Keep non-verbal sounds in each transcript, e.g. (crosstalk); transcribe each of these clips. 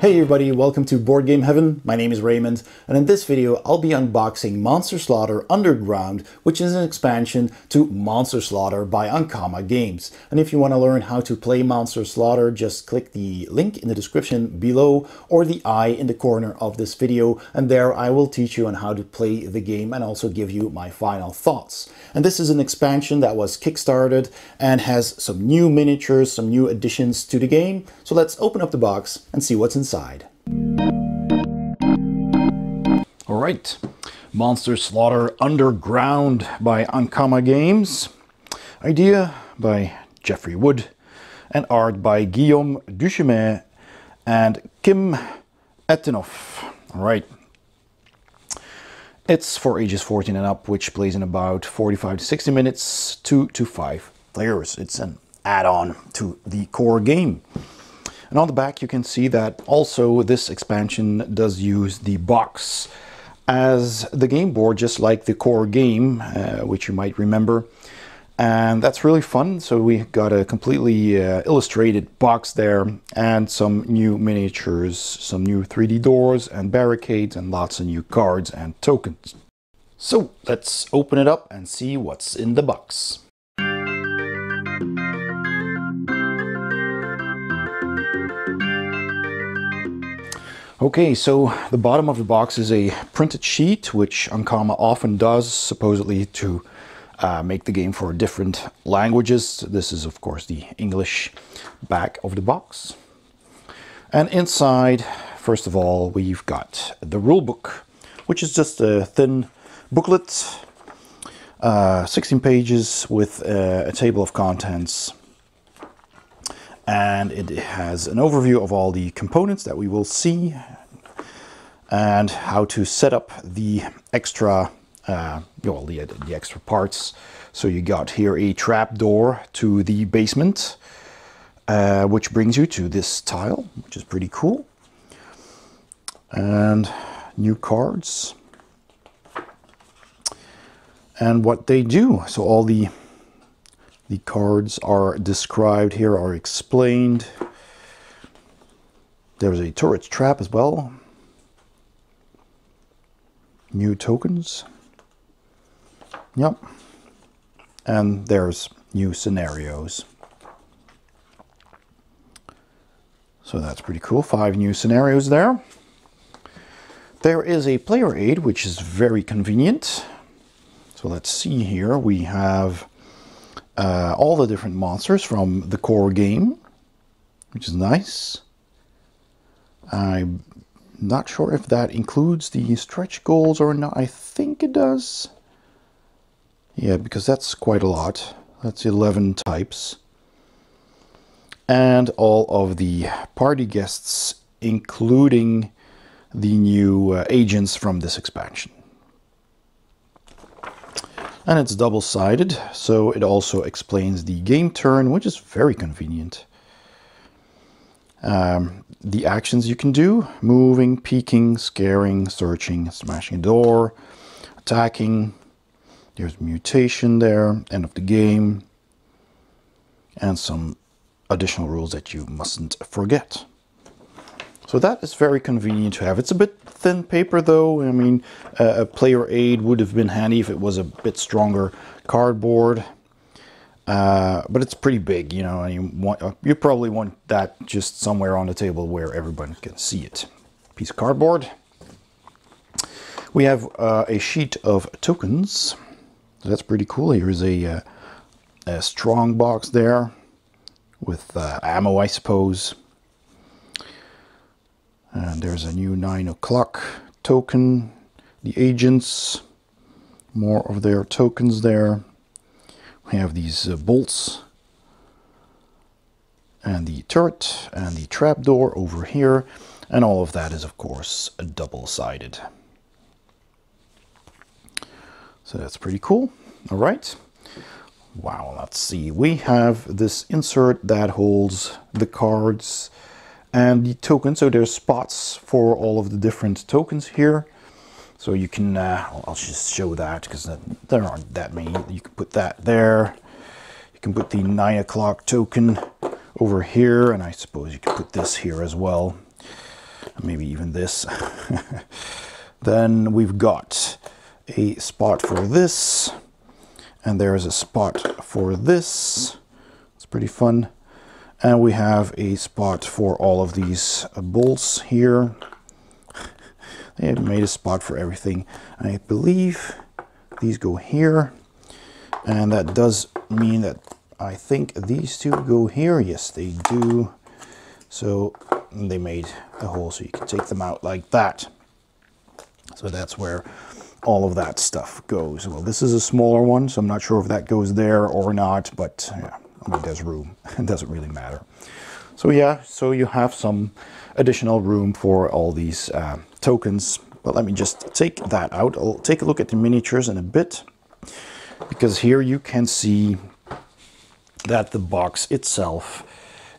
Hey everybody, welcome to Board Game Heaven. My name is Raymond, and in this video I'll be unboxing Monster Slaughter Underground, which is an expansion to Monster Slaughter by Ankama Games. And if you want to learn how to play Monster Slaughter, just click the link in the description below or the I in the corner of this video, and there I will teach you on how to play the game and also give you my final thoughts. And this is an expansion that was kickstarted and has some new miniatures, some new additions to the game. So let's open up the box and see what's inside inside. All right, Monster Slaughter Underground by Ankama Games. Idea by Jeffrey Wood and art by Guillaume Duchemin and Kim Etinoff. All right. It's for ages 14 and up, which plays in about 45 to 60 minutes, two to five players. It's an add-on to the core game. And on the back you can see that also this expansion does use the box as the game board, just like the core game, uh, which you might remember. And that's really fun. So we got a completely uh, illustrated box there and some new miniatures, some new 3D doors and barricades and lots of new cards and tokens. So let's open it up and see what's in the box. Okay, so the bottom of the box is a printed sheet, which Ankama often does, supposedly to uh, make the game for different languages. This is, of course, the English back of the box. And inside, first of all, we've got the rule book, which is just a thin booklet, uh, 16 pages with uh, a table of contents and it has an overview of all the components that we will see and how to set up the extra uh, well, the, the extra parts. So you got here a trap door to the basement, uh, which brings you to this tile, which is pretty cool. And new cards. And what they do. So all the the cards are described here, are explained. There's a turret trap as well. New tokens. Yep. And there's new scenarios. So that's pretty cool. Five new scenarios there. There is a player aid, which is very convenient. So let's see here. We have uh, all the different monsters from the core game, which is nice. I'm not sure if that includes the stretch goals or not. I think it does. Yeah, because that's quite a lot. That's 11 types. And all of the party guests, including the new uh, agents from this expansion and it's double-sided so it also explains the game turn which is very convenient. Um, the actions you can do moving peeking scaring searching smashing a door attacking. There's mutation there end of the game and some additional rules that you mustn't forget so that is very convenient to have. It's a bit thin paper though. I mean, uh, a player aid would have been handy if it was a bit stronger cardboard. Uh, but it's pretty big, you know, and you, want, uh, you probably want that just somewhere on the table where everyone can see it. Piece of cardboard. We have uh, a sheet of tokens. That's pretty cool. Here's a, uh, a strong box there with uh, ammo, I suppose. And there's a new 9 o'clock token. The agents, more of their tokens there. We have these uh, bolts and the turret and the trapdoor over here. And all of that is, of course, double-sided. So that's pretty cool. All right. Wow, let's see. We have this insert that holds the cards and the token. So there's spots for all of the different tokens here. So you can, uh, I'll just show that because there aren't that many. You can put that there. You can put the nine o'clock token over here. And I suppose you can put this here as well. maybe even this. (laughs) then we've got a spot for this, and there is a spot for this. It's pretty fun. And we have a spot for all of these bolts here. They made a spot for everything. I believe these go here. And that does mean that I think these two go here. Yes, they do. So they made a hole so you can take them out like that. So that's where all of that stuff goes. Well, this is a smaller one, so I'm not sure if that goes there or not, but yeah, I mean, there's room. (laughs) It doesn't really matter. So yeah, so you have some additional room for all these uh, tokens. But let me just take that out. I'll take a look at the miniatures in a bit because here you can see that the box itself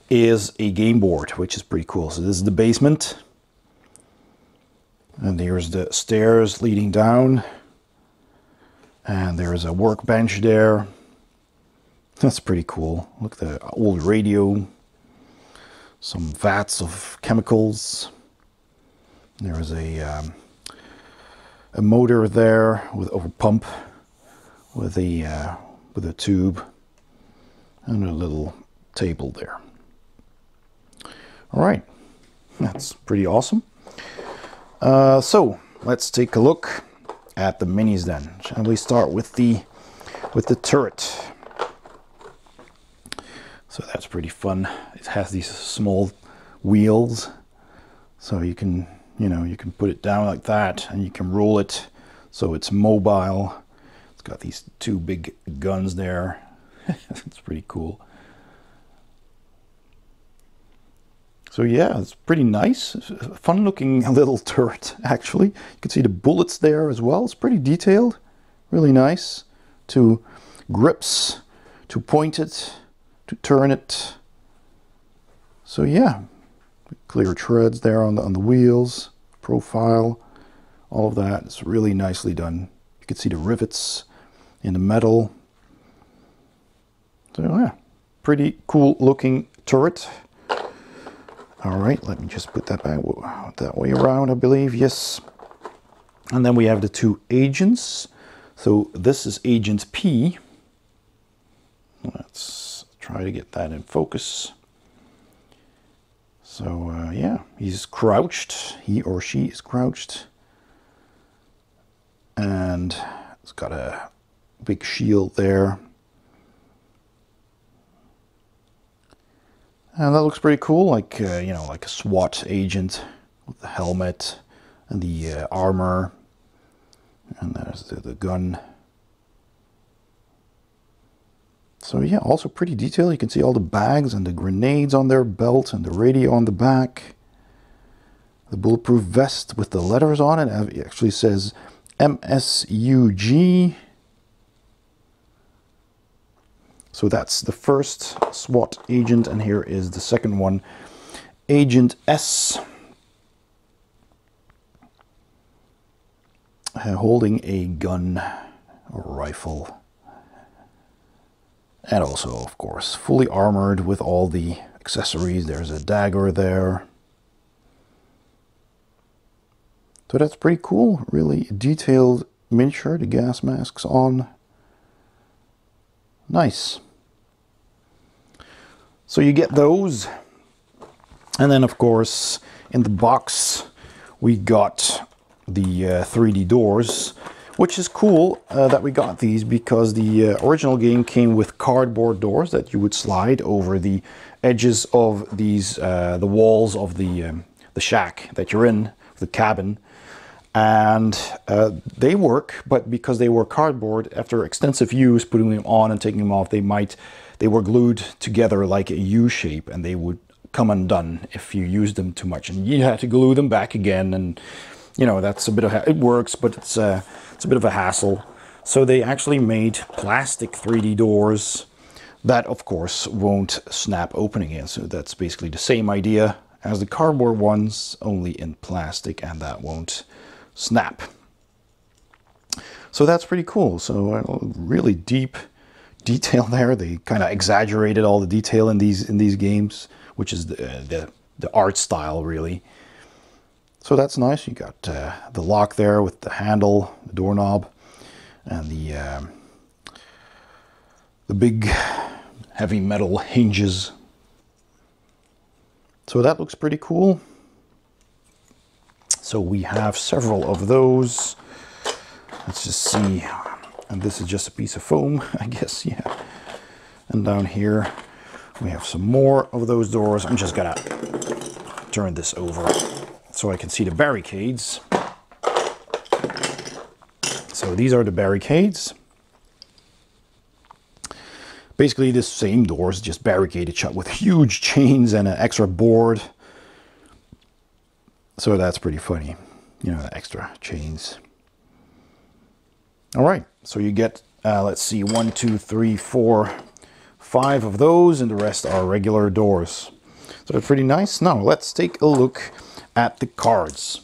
is a game board, which is pretty cool. So this is the basement. And there's the stairs leading down. And there's a workbench there. That's pretty cool. Look at the old radio. Some vats of chemicals. There's a, um, a motor there with a pump with a, uh, with a tube and a little table there. All right, that's pretty awesome. Uh, so let's take a look at the minis then. Shall we start with the with the turret? So that's pretty fun. It has these small wheels, so you can you know you can put it down like that, and you can roll it so it's mobile. It's got these two big guns there (laughs) it's pretty cool. So yeah, it's pretty nice. Fun looking (laughs) little turret, actually. You can see the bullets there as well. It's pretty detailed. Really nice. Two grips to point it, to turn it. So yeah, clear treads there on the, on the wheels, profile, all of that. It's really nicely done. You can see the rivets in the metal. So yeah, pretty cool looking turret. All right, let me just put that back that way around, I believe, yes. And then we have the two agents. So this is Agent P. Let's try to get that in focus. So uh, yeah, he's crouched. He or she is crouched. And it's got a big shield there. And that looks pretty cool, like, uh, you know, like a SWAT agent with the helmet and the uh, armor. And there's the, the gun. So yeah, also pretty detailed. You can see all the bags and the grenades on their belt and the radio on the back. The bulletproof vest with the letters on it. It actually says MSUG So that's the first SWAT agent, and here is the second one, Agent S, uh, holding a gun or rifle. And also, of course, fully armored with all the accessories. There's a dagger there. So that's pretty cool. Really detailed miniature. The gas masks on. Nice. So you get those. And then, of course, in the box, we got the uh, 3D doors, which is cool uh, that we got these because the uh, original game came with cardboard doors that you would slide over the edges of these, uh, the walls of the, um, the shack that you're in, the cabin. And uh, they work, but because they were cardboard, after extensive use, putting them on and taking them off, they might they were glued together like a U shape and they would come undone if you used them too much. And you had to glue them back again. And, you know, that's a bit of, how it works, but it's uh, it's a bit of a hassle. So they actually made plastic 3D doors that, of course, won't snap open again. So that's basically the same idea as the cardboard ones, only in plastic, and that won't snap. So that's pretty cool. So uh, really deep detail (laughs) there. They kind of exaggerated all the detail in these in these games, which is the, the, the art style really. So that's nice. You got uh, the lock there with the handle, the doorknob, and the um, the big heavy metal hinges. So that looks pretty cool. So we have several of those. Let's just see. And this is just a piece of foam, (laughs) I guess, yeah. And down here, we have some more of those doors. I'm just gonna turn this over so I can see the barricades. So these are the barricades. Basically this same doors, just barricaded shut with huge chains and an extra board. So that's pretty funny, you know, extra chains. All right, so you get, uh, let's see, one, two, three, four, five of those, and the rest are regular doors. So they're pretty nice. Now let's take a look at the cards.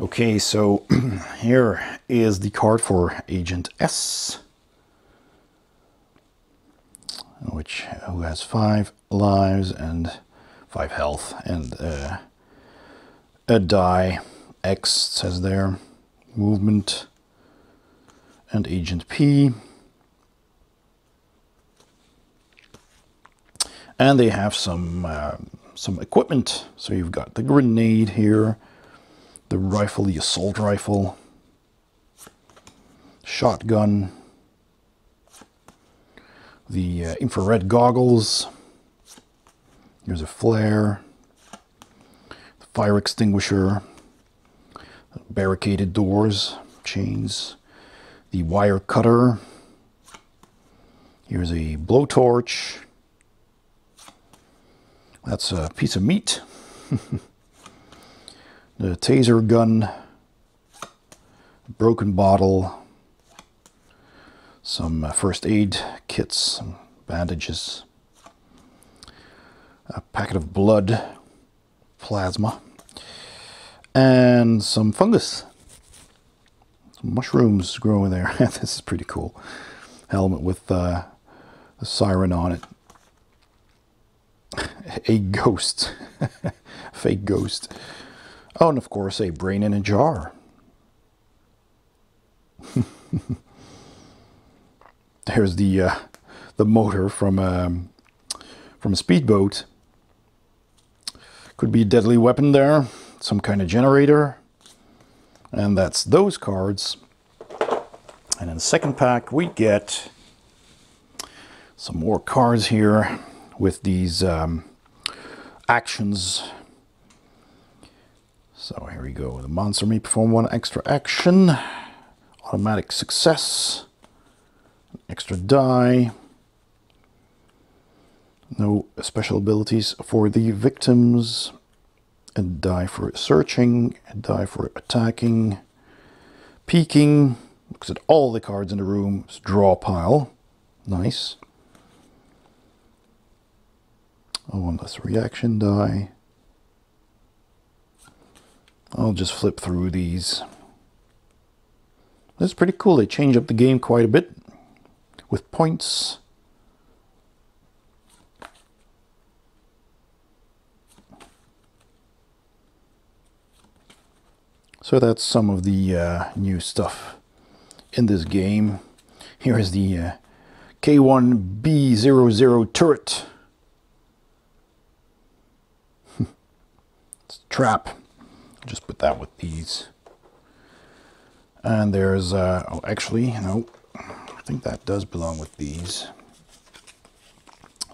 Okay, so (clears throat) here is the card for Agent S, which who has five lives and five health, and uh, a die X says there, movement, and Agent P. And they have some uh, some equipment. So you've got the grenade here, the rifle, the assault rifle, shotgun, the uh, infrared goggles. Here's a flare, the fire extinguisher, barricaded doors, chains, the wire cutter. Here's a blowtorch, that's a piece of meat. (laughs) the taser gun, broken bottle, some uh, first aid kits, some bandages, a packet of blood, plasma, and some fungus. Some mushrooms growing there. (laughs) this is pretty cool. Helmet with uh, a siren on it a ghost, (laughs) fake ghost. Oh, and of course, a brain in a jar. (laughs) There's the uh, the motor from um, from a speedboat. Could be a deadly weapon there, some kind of generator. And that's those cards. And in the second pack, we get some more cards here with these um, actions. So here we go. The monster may perform one extra action. Automatic success. Extra die. No special abilities for the victims. A die for searching. A die for attacking. Peeking. Looks at all the cards in the room. Draw pile. Nice. Oh, one less reaction die. I'll just flip through these. That's pretty cool. They change up the game quite a bit with points. So that's some of the uh, new stuff in this game. Here is the uh, K1B00 turret. Trap. Just put that with these. And there's, uh, oh, actually, no, I think that does belong with these.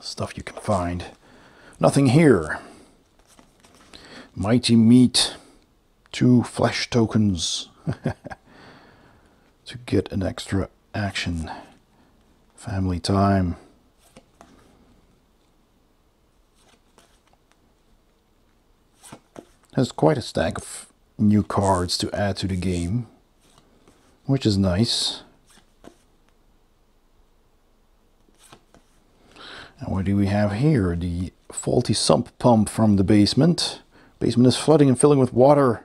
Stuff you can find. Nothing here. Mighty Meat. Two flesh tokens. (laughs) to get an extra action. Family time. Has quite a stack of new cards to add to the game, which is nice. And what do we have here? The faulty sump pump from the basement. Basement is flooding and filling with water.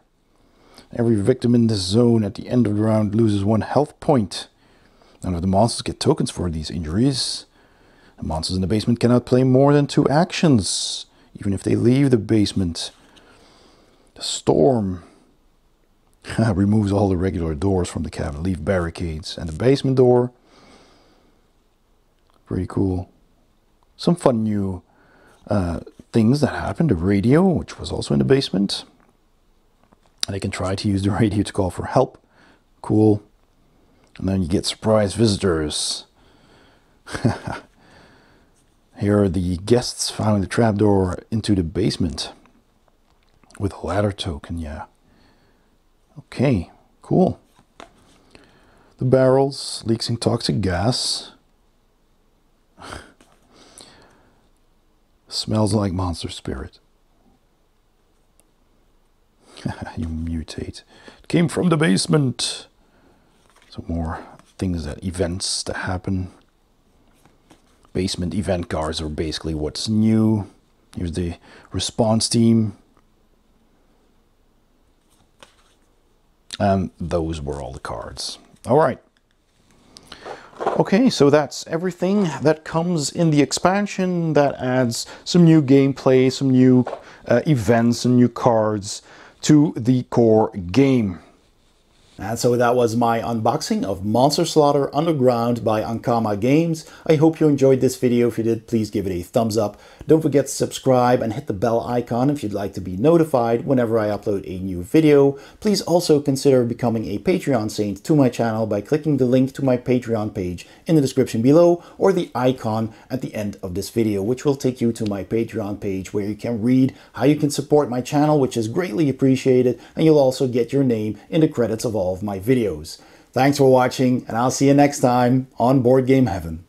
Every victim in this zone at the end of the round loses one health point. None of the monsters get tokens for these injuries. The monsters in the basement cannot play more than two actions, even if they leave the basement. The storm (laughs) removes all the regular doors from the cabin, leave barricades, and the basement door. Pretty cool. Some fun new uh, things that happened. The radio, which was also in the basement. And they can try to use the (laughs) radio to call for help. Cool. And then you get surprise visitors. (laughs) Here are the guests found the trapdoor into the basement with a ladder token, yeah. Okay, cool. The barrels leaking toxic gas. (laughs) Smells like monster spirit. (laughs) you mutate. It came from the basement. Some more things that events that happen. Basement event cards are basically what's new. Here's the response team. And those were all the cards. All right. Okay, so that's everything that comes in the expansion that adds some new gameplay, some new uh, events, and new cards to the core game. And so that was my unboxing of Monster Slaughter Underground by Ankama Games. I hope you enjoyed this video. If you did, please give it a thumbs up. Don't forget to subscribe and hit the bell icon if you'd like to be notified whenever I upload a new video. Please also consider becoming a Patreon saint to my channel by clicking the link to my Patreon page in the description below or the icon at the end of this video, which will take you to my Patreon page where you can read how you can support my channel, which is greatly appreciated, and you'll also get your name in the credits of all of my videos. Thanks for watching, and I'll see you next time on Board Game Heaven.